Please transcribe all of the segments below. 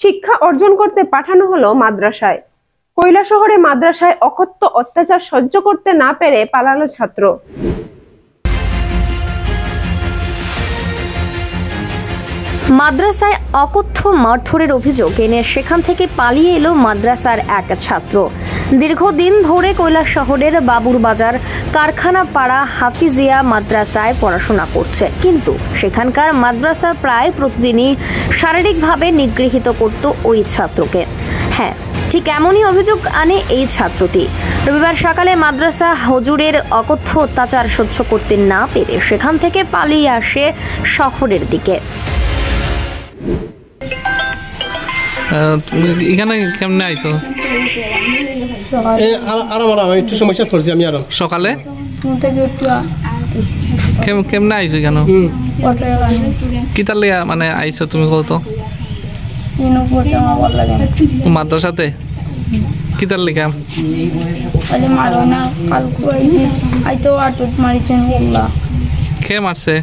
শিক্ষা অর্জন করতে পাঠানো হলো মাদ্রাসায়। কৈলা শহরে মাদ্রাসায় অকথ্য অত্যাচার সহ্য করতে না পেরে পালালো ছাত্র। মাদ্রাসায় অকথ্য মারধরের অভিযোগ এনে সেখান থেকে পালিয়ে এলো মাদ্রাসার এক ছাত্র। দীর্ঘদিন ধরে কৈলাস শহরের বাবুর বাজার কারখানা পাড়া হাফিজিয়া মাদ্রাসায় পড়াশোনা করছে। কিন্তু সেখানকার মাদ্রাসা প্রায় প্রতিদিনই শারীরিকভাবে নিগৃহীত করত ওই ছাত্রকে। হ্যাঁ ঠিক এমনই অভিযোগ আনে এই ছাত্রটি। রবিবার সকালে মাদ্রাসা হজুরের অকথ্য অত্যাচার সহ্য করতে না পেরে সেখান থেকে পালিয়ে আসে শহরের দিকে। এখানে কেমনে আইছো? আরাম আরাম একটু সমস্যা পড়ছি আমি আরাম সকালে? কেমনে আইছো এখানে? হুম। অটো কিতার লিয়া মানে আইছো তুমি কত লাগে মাদ্রাসাতে? কিতার লিখা খালি মারো না কালকে আইছি। আইতো আটুট মারিছেন কে মারছে?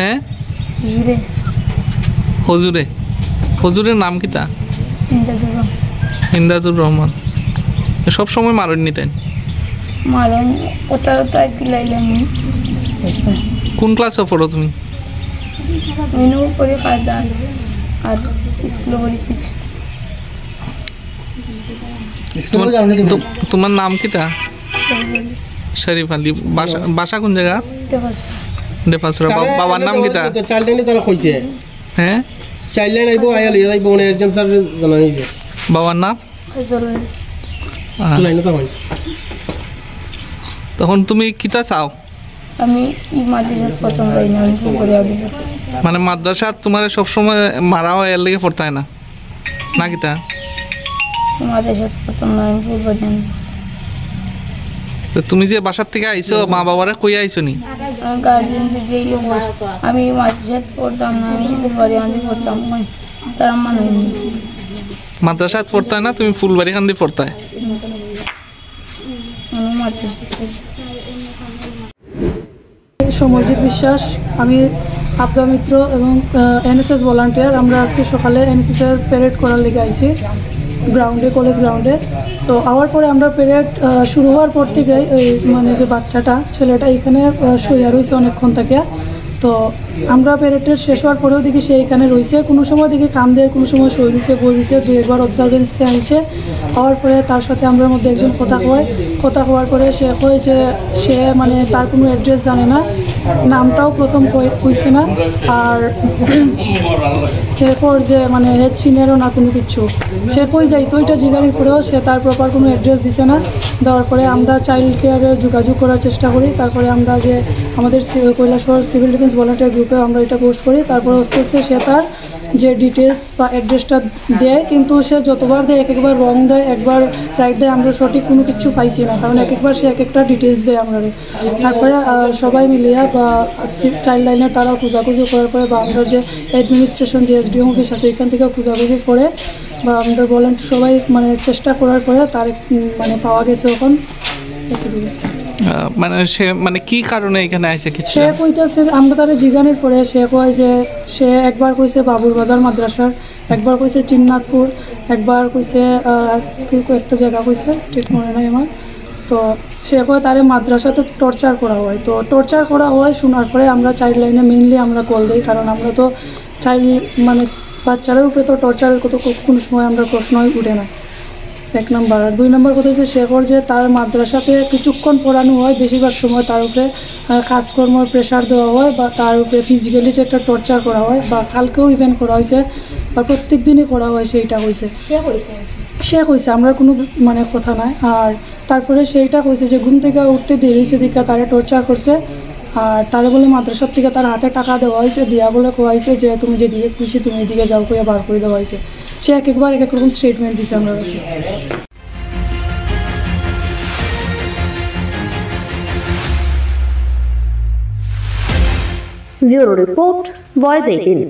হ্যাঁ? হজুরে? হজুরের নাম চিন্তা ধরো ইমদাদুর রহমান। সব সময় মারেন নিতেন মারো ওটা ওটা কিলাইলাম কোন ক্লাসে পড়ো তুমি? ইনু পরে খাদা আর স্কুলে পড়ি সিক্স তো- তোমার নাম কিতা শরীফ আলী। বাসা বাসা কোন জায়গা? ডেপাসরা বাবার নাম কইছে। হ্যাঁ? চাইল্ড লাইন আইব আয়া লিয়ে যাইব মানে একজন স্যার জানা নিছে। বাবার নাম? লাইনে তখন তুমি কিতা চাও? আমি না আমি মানে মাদ্রাসা তোমার সবসময় মারাও এর লেগে পড়তে হয় না? না কিতা? আমি পূর্ব জানি তো তুমি যে বাসার থেকে আইছো মা বাবারা কই আইছো নি? আমি মাদ্রাসাত পড়তাম না আমি ফুলবাড়ি আমি পড়তাম না তারা মানেনি মাদ্রাসাত পড়তে হয় না তুমি ফুলবাড়ি খান্দি পড়তে হয় সমরজিৎ বিশ্বাস আমি আবদা মিত্র এবং এনএসএস ভলান্টিয়ার। আমরা আজকে সকালে এনএসএস এর প্যারেড করার লেগে আইছি। গ্রাউন্ডে কলেজ গ্রাউন্ডে তো আওয়ার পরে আমরা প্যারেড শুরু হওয়ার পর থেকে মানে যে বাচ্চাটা, ছেলেটা এখানে শুয়ে রয়েছে অনেকক্ষণ থেকে। তো আমরা প্যারেডের শেষ হওয়ার পরেও দেখি সে এখানে রয়েছে কোনো সময় দেখি কাম দেয়, কোনো সময় শুয়ে দিছে বই দিছে দু একবার অবজারভেন্সে আনছে হওয়ার পরে তার সাথে আমরা মধ্যে একজন কথা হয়। কথা হওয়ার পরে সে কয় যে সে মানে তার কোনো অ্যাড্রেস জানে না। নামটাও প্রথম কইছে না। আর এরপর যে মানে হে চিনেরও না কোনো কিছু। সে কই যাইতো ওইটা জিগারি পরেও সে তার প্রপার কোনো অ্যাড্রেস দিছে না। দেওয়ার পরে আমরা চাইল্ড কেয়ারে যোগাযোগ করার চেষ্টা করি। তারপরে আমরা যে আমাদের কৈলাসহর সিভিল ডিফেন্স ভলান্টিয়ার গ্রুপে আমরা এটা পোস্ট করি। তারপরে আস্তে আস্তে সে তার যে ডিটেলস বা অ্যাড্রেসটা দেয়, কিন্তু সে যতবার দেয় এক একবার রং দেয়, একবার রাইট দেয়, আমরা সঠিক কোনো কিছু পাইছি না। কারণ এক একবার সে এক একটা ডিটেলস দেয় আমরা তারপরে সবাই মিলিয়া বা চাইল্ড লাইনে তারা খোঁজাখুঁজি করার পরে বা আমরা যে অ্যাডমিনিস্ট্রেশন যে এসডিএম অফিস আছে, এখান থেকে খোঁজাখুঁজি করে বা আমরা বলেন সবাই মানে চেষ্টা করার পরে তার মানে পাওয়া গেছে এখন। মানে সে মানে কি কারণে এখানে আইছে কিছু সে কইতেছে আমরা তারা জিগানের পরে সে কয় যে সে একবার কইছে বাবুর বাজার মাদ্রাসার একবার কইছে চিন্নাথপুর একবার কইছে একটা জায়গা কইছে ঠিক মনে নাই আমার। তো সে কয় তারে মাদ্রাসাতে টর্চার করা হয়। তো টর্চার করা হয় শোনার পরে আমরা চাইল্ড লাইনে মেইনলি আমরা কল দিই কারণ আমরা তো চাইল্ড মানে বাচ্চাদের উপরে তো টর্চারের কত কোনো সময় আমরা প্রশ্নই উঠে না। এক নম্বর। আর দুই নম্বর কথা হচ্ছে শেখর যে তার মাদ্রাসাতে কিছুক্ষণ পড়ানো হয় বেশিরভাগ সময় তার উপরে আহ, কাজকর্মর প্রেশার দেওয়া হয় বা তার উপরে ফিজিক্যালি যে একটা টর্চার করা হয় বা কালকেও ইভেন্ট করা হয়েছে বা প্রত্যেক দিনই করা হয় সেইটা হয়েছে। সে কইছে আমরা কোনো মানে কথা নাই। আর তারপরে সেইটা কইছে যে ঘুম থেকে উঠতে দেরি হয়েছে দিকে তারে টর্চার করছে। আর তারে বলে মাদ্রাসার থেকে তার হাতে টাকা দেওয়া হয়েছে দিয়া বলে কোয়াইছে যে তুমি যেদিকে খুশি তুমি এদিকে যাও কইয়া বার করে দেওয়া হয়েছে। সে এক একবার এক এক রকম স্টেটমেন্ট দিছে আমরা কাছে ব্যুরো রিপোর্ট ভয়েস এইটিন